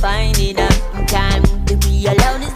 find it on time to be alone.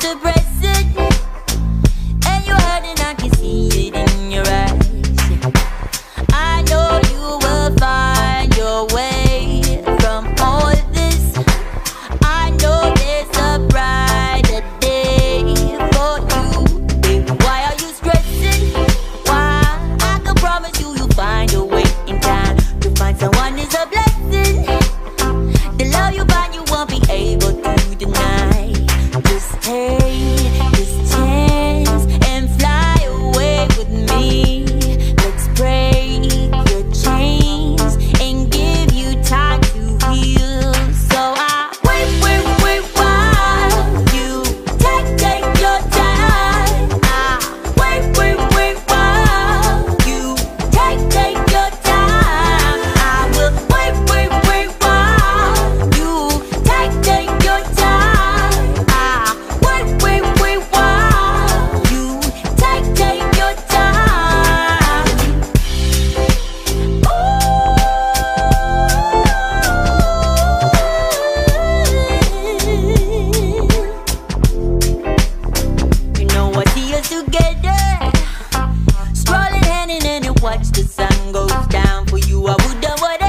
sun goes down for you, I wouldn't want.